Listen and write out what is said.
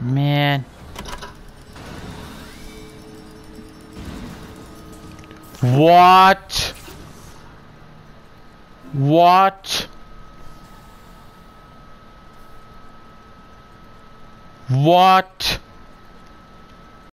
Man. What? What? What?